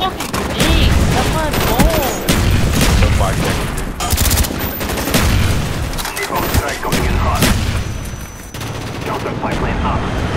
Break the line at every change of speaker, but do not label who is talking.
fucking dick. That's my bone.
That's strike coming in hot.
Counter pipeline up.